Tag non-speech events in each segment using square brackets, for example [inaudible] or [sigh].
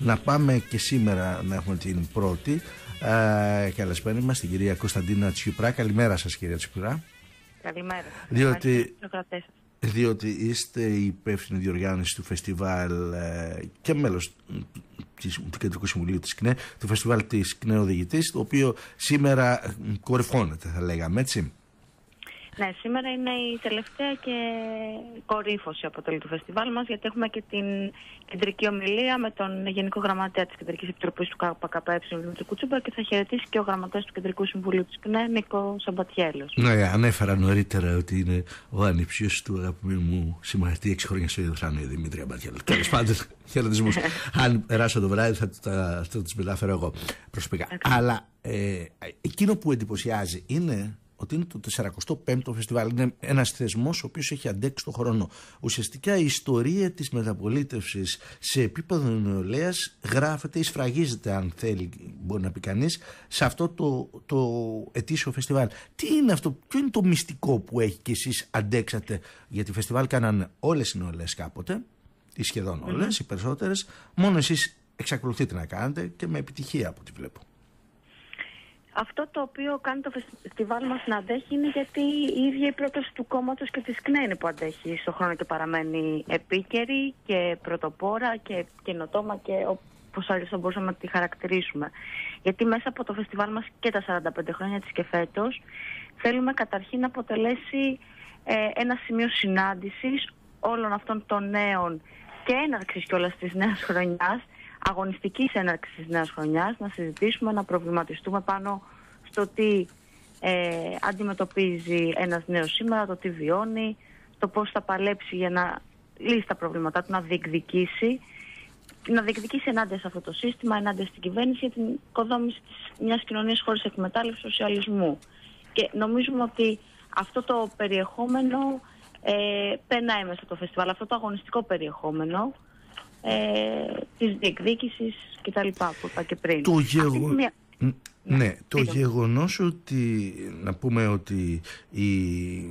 να πάμε και σήμερα να έχουμε την πρώτη. Ε, καλησπέρα μας την κυρία Κωνσταντίνα Τσιουπρά. Καλημέρα σας κυρία Τσιουπρά. Καλημέρα. Διότι, διότι είστε η υπεύθυνη διοργάνωση του φεστιβάλ ε, και μέλος του Κεντρικού Συμβουλίου της ΚΝΕ, του φεστιβάλ της ΚΝΕ Οδηγητής, το οποίο σήμερα κορυφώνεται θα λέγαμε έτσι. Ναι, σήμερα είναι η τελευταία και κορύφωση αποτελεί του φεστιβάλ μας γιατί έχουμε και την κεντρική ομιλία με τον Γενικό Γραμματέα της Κεντρικής Επιτροπής του ΚΚΕ Δημήτρη Κουτσούμπα και θα χαιρετήσει και ο Γραμματέας του Κεντρικού Συμβουλίου της ΚΝΕ Νίκο Σαμπατιέλος. Ναι, ανέφερα νωρίτερα ότι είναι ο ανιψιός του αγαπημένου μου συμμαχτή 6 χρόνια στο Ιδρυσάνο, η Δημήτρια Σαμπατιέλος. Τέλος [laughs] πάντων, χαιρετισμούς. Αν περάσω το βράδυ θα, θα, θα τις μεταφέρω εγώ προσωπικά. Αλλά ε, εκείνο που εντυπωσιάζει είναι ότι είναι το 45ο φεστιβάλ. Είναι ένας θεσμός ο οποίος έχει αντέξει το χρόνο. Ουσιαστικά η ιστορία της μεταπολίτευσης σε επίπεδο νεολαίας γράφεται ή σφραγίζεται, αν θέλει, μπορεί να πει κανείς, σε αυτό το, το ετήσιο φεστιβάλ. Τι είναι αυτό, ποιο είναι το μυστικό που έχει και εσείς αντέξατε, γιατί φεστιβάλ κάνανε όλες οι νεολαίες κάποτε, ή σχεδόν όλες, οι περισσότερες. Μόνο εσείς εξακολουθείτε να κάνετε και με επιτυχία από ό,τι βλέπω. Αυτό το οποίο κάνει το φεστιβάλ μας να αντέχει είναι γιατί η ίδια η πρόταση του κόμματος και της ΚΝΕ που αντέχει στο χρόνο και παραμένει επίκαιρη και πρωτοπόρα και καινοτόμα και όπως αλλιώς θα μπορούσαμε να τη χαρακτηρίσουμε. Γιατί μέσα από το φεστιβάλ μας και τα 45 χρόνια της και φέτος θέλουμε καταρχήν να αποτελέσει ε, ένα σημείο συνάντησης όλων αυτών των νέων και έναρξης κιόλας της νέας χρονιάς αγωνιστικής έναρξης της νέας χρονιάς, να συζητήσουμε, να προβληματιστούμε πάνω στο τι ε, αντιμετωπίζει ένας νέος σήμερα, το τι βιώνει, το πώς θα παλέψει για να λύσει τα προβλήματά του, να διεκδικήσει. Να διεκδικήσει ενάντια σε αυτό το σύστημα, ενάντια στην κυβέρνηση για την οικοδόμηση μιας κοινωνίας χωρίς εκμετάλλευση σοσιαλισμού. Και νομίζουμε ότι αυτό το περιεχόμενο ε, περνάει μέσα στο φεστιβάλ, αυτό το αγωνιστικό περιεχόμενο ε, της διεκδίκησης κτλ. που είπα και πριν. Το γεγονός... Ναι, ναι, το γεγονός ότι να πούμε ότι η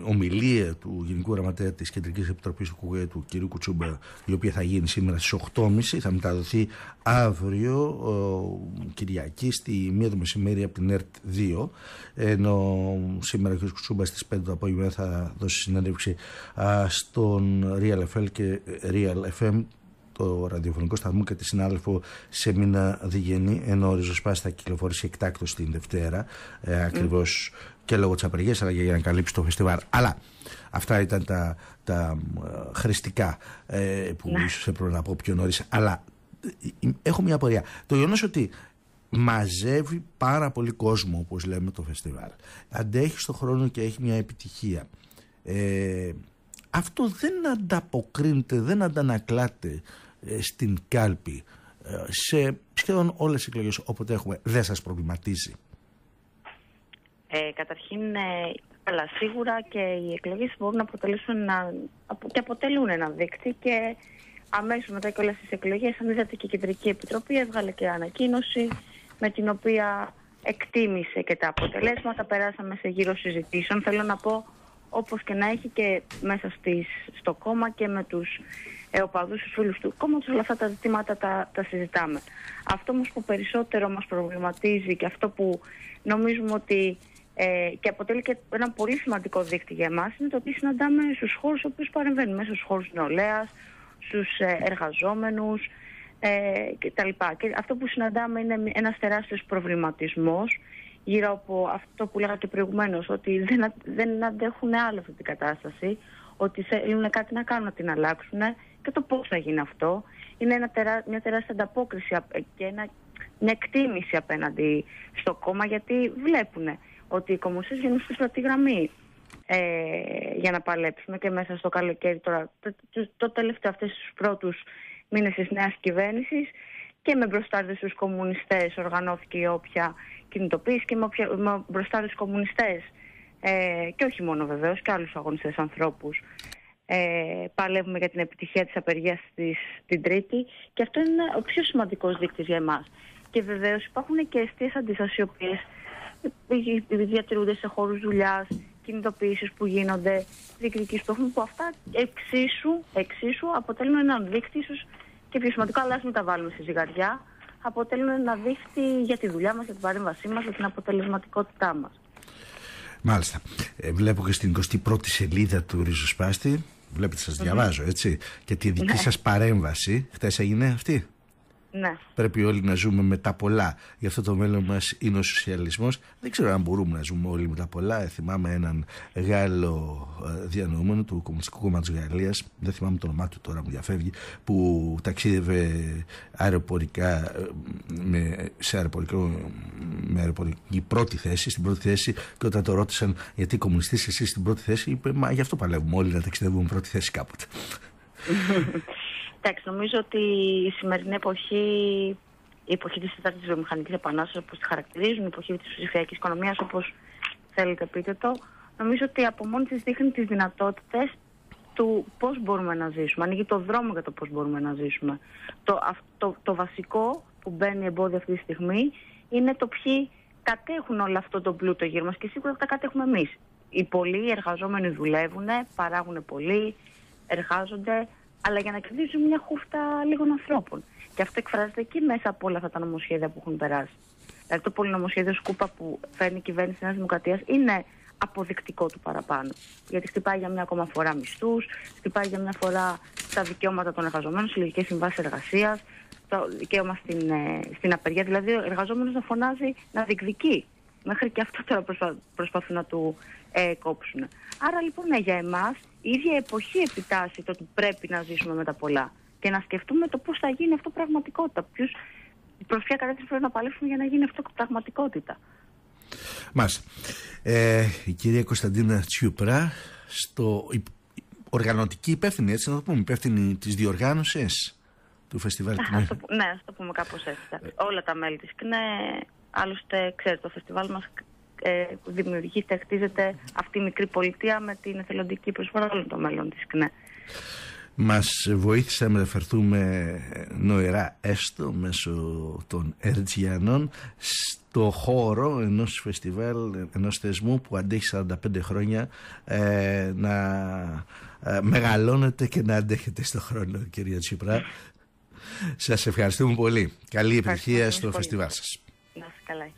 ομιλία του Γενικού Γραμματέα της Κεντρικής Επιτροπής του ΚΟΚΕ του κ. Κουτσούμπα η οποία θα γίνει σήμερα στις 8.30 θα μεταδοθεί αύριο ο, Κυριακή στη 1 το μεσημέρι από την ΕΡΤ 2 ενώ σήμερα ο κ. Κουτσούμπα στις 5 το απόγευμα θα δώσει συνέντευξη στον Real FM και Real FM το ραδιοφωνικό σταθμό και τη συνάδελφο σε μήνα Διγενή, ενώ ο Ριζοσπάσης θα κυκλοφορήσει εκτάκτο την Δευτέρα, ε, ακριβώς και λόγω της απεργίας, αλλά για να καλύψει το φεστιβάλ. Αλλά αυτά ήταν τα, τα ε, χρηστικά ε, που ναι. ίσως έπρεπε να πω πιο νωρίς. Αλλά ε, έχω μια απορία. Το γεγονός ότι μαζεύει πάρα πολύ κόσμο, όπως λέμε το φεστιβάλ. Αντέχει στον χρόνο και έχει μια επιτυχία. Ε, αυτό δεν ανταποκρίνεται, δεν αντανακλάται ε, στην κάλπη ε, σε σχεδόν όλες τις εκλογές όποτε έχουμε δεν σας προβληματίζει. Ε, καταρχήν, ε, αλλά σίγουρα και οι εκλογές μπορούν να αποτελέσουν ένα, και αποτελούν ένα δίκτυ και αμέσως μετά και όλες τις εκλογές, αν είδατε και η Κεντρική Επιτροπή έβγαλε και ανακοίνωση με την οποία εκτίμησε και τα αποτελέσματα, περάσαμε σε γύρω συζητήσεων. Θέλω να πω όπως και να έχει και μέσα στις, στο κόμμα και με τους ε, οπαδούς, τους φίλους του κόμματος, όλα αυτά τα ζητήματα τα, τα συζητάμε. Αυτό όμως που περισσότερο μας προβληματίζει και αυτό που νομίζουμε ότι ε, και αποτελεί και ένα πολύ σημαντικό δίκτυο για εμάς είναι το ότι συναντάμε στους χώρους οποίους παρεμβαίνουν, μέσα στους χώρους νεολαίας, στους ε, εργαζόμενους ε, κτλ. Και αυτό που συναντάμε είναι ένας τεράστιος προβληματισμός γύρω από αυτό που λέγα και προηγουμένως, ότι δεν, δεν αντέχουν άλλο αυτή την κατάσταση, ότι θέλουν κάτι να κάνουν, να την αλλάξουν και το πώς θα γίνει αυτό. Είναι ένα τερά, μια τεράστια ανταπόκριση και ένα, μια εκτίμηση απέναντι στο κόμμα, γιατί βλέπουν ότι οι κομμουνιστές γίνουν στην πρώτη γραμμή ε, για να παλέψουν και μέσα στο καλοκαίρι τώρα, το, το, το τελευταίο αυτές τους πρώτους μήνες της νέας κυβέρνησης και με μπροστάρδες στους κομμουνιστές οργανώθηκε η όποια κινητοποίηση και με, όποια, με μπροστάρδες κομμουνιστές. Ε, και όχι μόνο βεβαίως και άλλους αγωνιστές ανθρώπους ε, παλεύουμε για την επιτυχία της απεργίας της, την Τρίτη και αυτό είναι ο πιο σημαντικός δείκτης για εμάς. Και βεβαίως υπάρχουν και αιστείες αντίστασης οι οποίες διατηρούνται σε χώρους δουλειάς, κινητοποιήσεις που γίνονται, διεκδικήσεις που έχουμε, που αυτά εξίσου, εξίσου αποτελούν έναν δείκτη ίσως και πιο σημαντικό, αλλά ας μην τα βάλουμε στη ζυγαριά, αποτελούν ένα δίχτυ για τη δουλειά μας, για την παρέμβασή μας, για την αποτελεσματικότητά μας. Μάλιστα. Ε, βλέπω και στην 21η σελίδα του Ριζοσπάστη, βλέπετε σας διαβάζω έτσι, και τη δική ναι. σας παρέμβαση, χτες έγινε αυτή; Ναι. Πρέπει όλοι να ζούμε με τα πολλά. Γι' αυτό το μέλλον μας είναι ο σοσιαλισμός. Δεν ξέρω αν μπορούμε να ζούμε όλοι με τα πολλά. Ε, θυμάμαι έναν Γάλλο ε, διανοούμενο του Κομμουνιστικού Κόμματος Γαλλίας, δεν θυμάμαι το όνομά του τώρα, μου διαφεύγει, που ταξίδευε αεροπορικά ε, με, σε αεροπορικό, με αεροπορική πρώτη θέση, στην πρώτη θέση. Και όταν το ρώτησαν γιατί κομμουνιστής εσύ στην πρώτη θέση, είπε Μα γι' αυτό παλεύουμε όλοι να ταξιδεύουμε πρώτη θέση κάποτε. [laughs] Εντάξει, νομίζω ότι η σημερινή εποχή, η εποχή της τέταρτης βιομηχανικής επανάστασης, όπως τη χαρακτηρίζουν, η εποχή της ψηφιακής οικονομίας, όπως θέλετε πείτε το, νομίζω ότι από μόνη της δείχνει τις δυνατότητες του πώς μπορούμε να ζήσουμε. Ανοίγει το δρόμο για το πώς μπορούμε να ζήσουμε. Το, το, το βασικό που μπαίνει εμπόδιο αυτή τη στιγμή είναι το ποιοι κατέχουν όλο αυτό το πλούτο γύρω μας και σίγουρα τα κατέχουμε εμείς. Οι πολλοί εργαζόμενοι δουλεύουν, παράγουν πολύ, εργάζονται, αλλά για να κερδίσουν μια χούφτα λίγων ανθρώπων. Και αυτό εκφράζεται και μέσα από όλα αυτά τα νομοσχέδια που έχουν περάσει. Δηλαδή το πολυνομοσχέδιο Σκούπα που φέρνει η κυβέρνηση τη Νέας Δημοκρατίας είναι αποδεικτικό του παραπάνω. Γιατί χτυπάει για μια ακόμα φορά μισθούς, χτυπάει για μια φορά τα δικαιώματα των εργαζομένων, συλλογικές συμβάσεις εργασίας, το δικαίωμα στην, ε, στην απεργία. Δηλαδή ο εργαζόμενος να φωνάζει, να διεκδικεί. Μέχρι και αυτό τώρα προσπα, προσπαθούν να του ε, κόψουν. Άρα λοιπόν ναι, για εμάς η ίδια εποχή επιτάσσει το ότι πρέπει να ζήσουμε με τα πολλά και να σκεφτούμε το πώς θα γίνει αυτό πραγματικότητα. Ποιους, προς ποια κατεύθυνση πρέπει να παλέψουμε για να γίνει αυτό πραγματικότητα. Μας. Ε, η κυρία Κωνσταντίνα Τσιουπρά, στο οργανωτική υπεύθυνη, έτσι να το πούμε, υπεύθυνη της διοργάνωσης του φεστιβάλ ΚΝΕ. ναι, ας το πούμε κάπως έτσι. Όλα τα μέλη της ΚΝΕ, άλλωστε ξέρετε το φεστιβάλ μας ε, δημιουργείται, χτίζεται αυτή η μικρή πολιτεία με την εθελοντική προσφορά όλων των μέλων της ΚΝΕ. Μας βοήθησε να μεταφερθούμε νοερά έστω μέσω των Ερτζιανών στο χώρο ενός φεστιβάλ, ενός θεσμού που αντέχει 45 χρόνια ε, να ε, μεγαλώνεται και να αντέχετε στο χρόνο κυρία Τσίπρα. Σας ευχαριστούμε πολύ. Καλή επιτυχία στο φεστιβάλ σας. Να καλά.